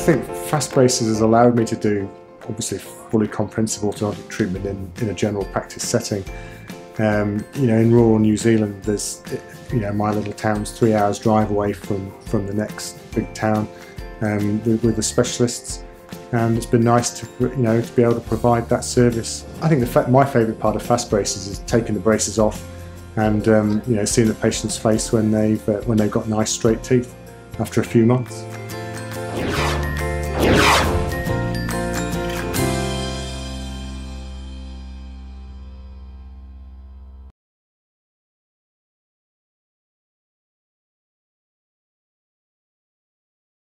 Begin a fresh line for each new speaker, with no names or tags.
think Fastbraces has allowed me to do obviously fully comprehensive orthodontic treatment in, in a general practice setting. Um, you know, in rural New Zealand, there's, you know, my little town's three hours drive away from, from the next big town um, with, with the specialists. And it's been nice to, you know, to be able to provide that service. I think the my favourite part of Fastbraces is taking the braces off and, um, you know, seeing the patient's face when they've, uh, when they've got nice straight teeth after a few months.